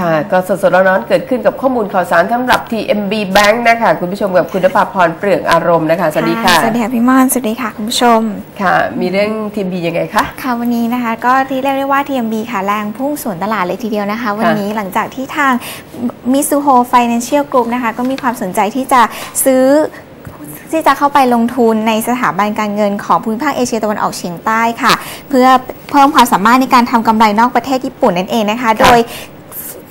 ค่ะ ก็สดๆร้อนๆเกิดขึ้นกับข้อมูลข่าวสารสำหรับ TMB Bank นะคะ คุณผู้ชมกับคุณนภาพรเปลืองอารมณ์นะคะ สวัสดีค่ะ สวัสดีค่ะพี่มอน สวัสดีค่ะคุณผู้ชม ค่ะ มีเรื่อง TMB ยังไงคะ ค่ะวันนี้นะคะ ก็ที่เรียกได้ว่า TMB ค่ะแรงพุ่งสวนตลาดเลยทีเดียวนะคะ วันนี้หลังจากที่ทาง Mizuho Financial Group นะคะ ก็มีความสนใจที่จะซื้อที่จะเข้าไปลงทุนในสถาบันการเงินของภูมิภาคเอเชียตะวันออกเฉียงใต้ค่ะ เพื่อเพิ่มความสามารถในการทำกำไรนอกประเทศญี่ปุ่นนั่นเองนะคะ โดย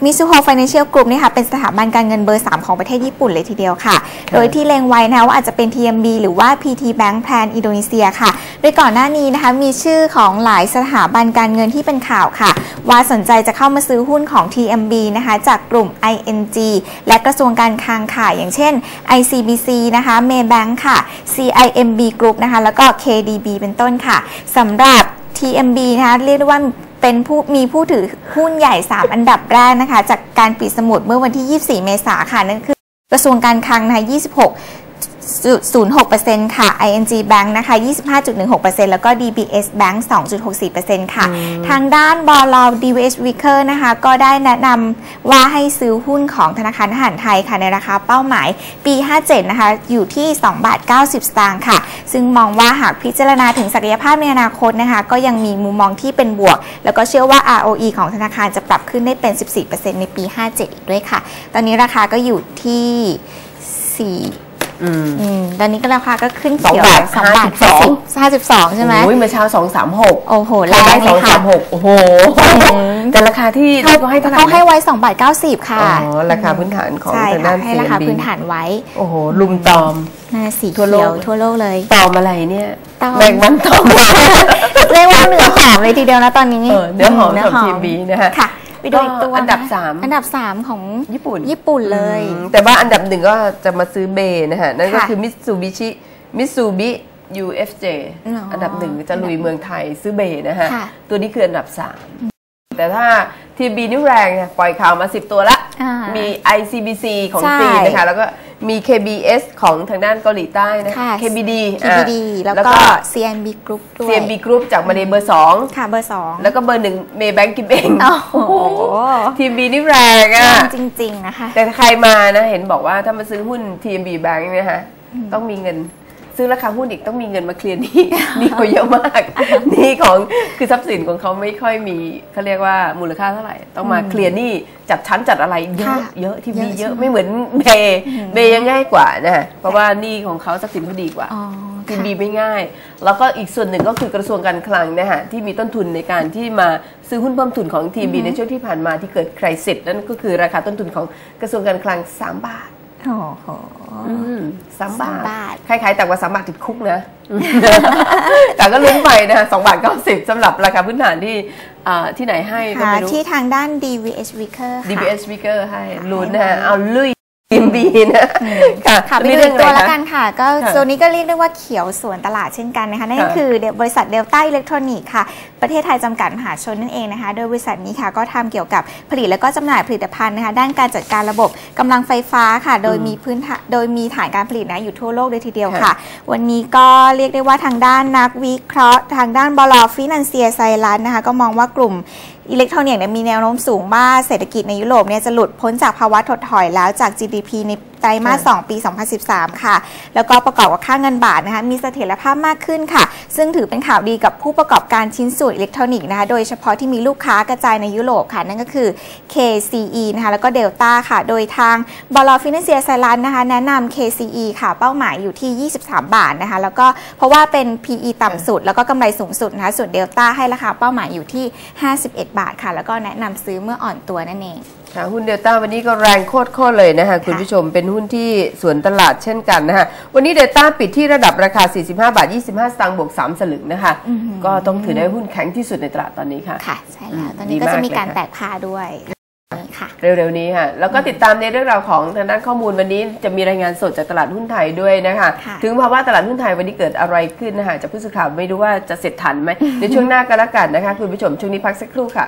Mizuho Financial Group เนี่ยค่ะเป็นสถาบันการเงินเบอร์ 3 ของประเทศญี่ปุ่นเลยทีเดียวค่ะ โดยที่เล็งไว้นะคะว่าอาจจะเป็น TMB หรือว่า PT Bank Plan อินโดนีเซียค่ะ โดยก่อนหน้านี้นะคะมีชื่อของหลายสถาบันการเงินที่เป็นข่าวค่ะ ว่าสนใจจะเข้ามาซื้อหุ้นของ TMB นะคะจากกลุ่ม ING และกระทรวงการคลังค่ะอย่างเช่น ICBC นะคะ Maybank ค่ะ CIMB Group นะคะแล้วก็ KDB เป็นต้นค่ะสำหรับ TMB นะคะเรียกได้ว่า เป็นผู้มีผู้ถือหุ้นใหญ่ 3 อันดับแรกนะคะ จากการปิดสมุดเมื่อวันที่ 24 เมษายนค่ะนั่นคือกระทรวงการคลังนะคะ26 0.06%ค่ะ ING Bank นะคะ 25.16%แล้วก็ DBS Bank 2.64%ค่ะ ทางด้านบอล DVH Vicker นะคะ ก็ได้แนะนำว่าให้ซื้อหุ้นของธนาคารทหารไทยค่ะ ในราคาเป้าหมายปี 57 นะคะ อยู่ที่ 2 บาท 90 สตางค์ค่ะ ซึ่งมองว่าหากพิจารณาถึงศักยภาพในอนาคตนะคะ ก็ยังมีมุมมองที่เป็นบวก แล้วก็เชื่อว่า ROE ของธนาคารจะปรับขึ้นได้เป็น 14%ในปี 57 อีกด้วยค่ะ ตอนนี้ราคาก็อยู่ที่ 4 อืมอืมตอนนี้ก็ราคาก็ขึ้นเขียวสองบาทสองบาท52ห้าสิบสองใช่ไหมโอ้ยเมื่อเช้า236โอ้โหใครแรได้งเลยค่ะ236โอ้โหมแต่ราคาที่เขาให้เท่าไหร่เขาให้นะไว้สองบาทเก้าสิบค่ะ อ๋อ ราคาพื้นฐานของใช่ทางค่ะด้านให้ราคา CMB พื้นฐานไว้ โอ้โห ลุมตอมน่าสีทั่วโลเขียกวทั่วโลกเลยตอมอะไรเนี่ยตอมแมงมันตอมเรียกว่าเนื้อหอมเลยทีเดียวนะตอนนี้เออเนื้อหอมสำหรับ TMB นะฮะค่ะ ไปดูอีกตัวก็อันดับะสามอันดับสามของญี่ปุ่นญี่ปุ่นเลยอืมแต่ว่าอันดับหนึ่งก็จะมาซื้อเบย์นะฮะ นั่นก็ค่ะคือมิตซูบิชิมิตซูบิ UFJ อ๋ออัอันดับหนึ่งจะลุยเมืองไทยซื้อเบย์นะฮะค่ะตัวนี้คืออันดับ3แต่ถ้าทีบีนี่แรงไงปล่อยข่าวมา 10 ตัวละอ่ามีมี ICBC ของใช่จีนนะคะ แล้วก็มี KBS ของทางด้านเกาหลีใต้นะ ค่ะ KBD อะ TBD แล้วก็ CNB Group ด้วย CMB Group จากมาเลเบอร์2ค่ะเบอร์สองแล้วก็เบอร์หนึ่งเมย์แบงกิมเองโอ้โหทีบีนี่แรงอะ จริง ๆ นะคะ แต่ใครมานะ เห็นบอกว่าถ้ามาซื้อหุ้น TMB Bank เนี่ยฮะต้องมีเงิน ซื้อราคาหุ้นอีกต้องมีเงินมาเคลียร์หนี้หนี้เขาเยอะมากหนี้ของคือทรัพย์สินของเขาไม่ค่อยมีเขาเรียกว่ามูลค่าเท่าไหร่ ต้องมาเคลียร์หนี้จัดชั้นจัดอะไรเยอะค่ะเยอะทีวีเยอะเยอะใช่ไหมไม่เหมือนเบย์เบย์ยังง่ายกว่านะฮะเพราะว่าหนี้ของเขาทรัพย์สินเขาดีกว่าอ๋อทีค่ะบีไม่ง่าย แล้วก็อีกส่วนหนึ่งก็คือกระทรวงการคลังนะฮะที่มีต้นทุนในการที่มาซื้อหุ้นเพิ่มทุนของทีบีในช่วงที่ผ่านมาที่เกิดคริสิสนั่นก็คือราคาต้นทุนของกระทรวงการคลัง 3 บาท โอ้โหสามบาทสามบาทใครขายต่ำกว่าสามบาทติดคุกนะ แต่ก็ลุ้นไปนะฮะสองบาทเก้าสิบสำหรับราคาพื้นฐานที่อ่าที่ไหนให้ก็ค่ะไม่รู้ที่ทางด้าน DVH Vicker ค่ะ DBS Speaker ให้ค่ะลุ้นนะฮะให้เอาลุย ทีมบีนะค่ะค่ะไปมีดูเรื่อีองกอะไรตัวละคะกันค่ะ ก็ค่ะโซนนี้ก็เรียกได้ว่าเขียวสวนตลาดเช่นกันนะคะนั่นก็ค่ะคือบริษัทเดลต้าอิเล็กทรอนิกส์ค่ะ ประเทศไทยจำกัดมหาชนนั่นเองนะคะ โดยบริษัทนี้ค่ะก็ทำเกี่ยวกับผลิตและก็จำหน่ายผลิตภัณฑ์นะคะ ด้านการจัดการระบบกำลังไฟฟ้าค่ะ โดยมีพื้นฐานโดยมีฐานการผลิตนะอยู่ทั่วโลกเลยทีเดียวค่ะค่ะ วันนี้ก็เรียกได้ว่าทางด้านนักวิเคราะห์ ทางด้านบลฟินันเซียไซรัสนะคะก็มองว่ากลุ่ม อิเล็กทรอนิกส์เนี่ยมีแนวโน้มสูงว่าเศรษฐกิจในยุโรปเนี่ยจะหลุดพ้นจากภาวะถดถอยแล้วจาก GDP ใน ไตรมาส 2 ปี 2013 ค่ะ แล้วก็ประกอบกับค่าเงินบาทนะคะ มีเสถียรภาพมากขึ้นค่ะ ซึ่งถือเป็นข่าวดีกับผู้ประกอบการชิ้นส่วนอิเล็กทรอนิกส์นะคะ โดยเฉพาะที่มีลูกค้ากระจายในยุโรปค่ะ นั่นก็คือ KCE นะคะ แล้วก็ Delta ค่ะ โดยทางบลฟินันเซียไซรัสนะคะ แนะนำ KCE ค่ะ เป้าหมายอยู่ที่ 23 บาทนะคะ แล้วก็เพราะว่าเป็น PE ต่ำสุด แล้วก็กำไรสูงสุดนะคะ ส่วน Delta ให้ราคาเป้าหมายอยู่ที่ 51 บาทค่ะ แล้วก็แนะนำซื้อเมื่ออ่อนตัวนั่นเอง ค่ะหุ้นเดลต้าวันนี้ก็แรงโคตรๆเลยนะคะคุณผู้ชมเป็นหุ้นที่สวนตลาดเช่นกันนะคะวันนี้เดลต้าปิดที่ระดับราคา 45 บาท 25 สตางค์บวก 3 สลึงนะคะ ก็ต้องถือได้หุ้นแข็งที่สุดในตลาดตอนนี้ค่ะ ค่ะ ใช่แล้วอืมตอนนี้ดีก็จะมากมีการเลยค่ะแตกพาด้วยนี่ค่ะเร็วๆนี้ค่ะแล้วก็ติดตามในเรื่องราวของทางด้านข้อมูลวันนี้จะมีรายงานสดจากตลาดหุ้นไทยด้วยนะคะค่ะถึงภาวะตลาดหุ้นไทยวันนี้เกิดอะไรขึ้นนะคะจากผู้สื่อข่าวไม่รู้ว่าจะเสร็จทันไหมในช่วงหน้าก็แล้วกันนะคะ คุณผู้ชมช่วงนี้พักสักครู่ค่ะ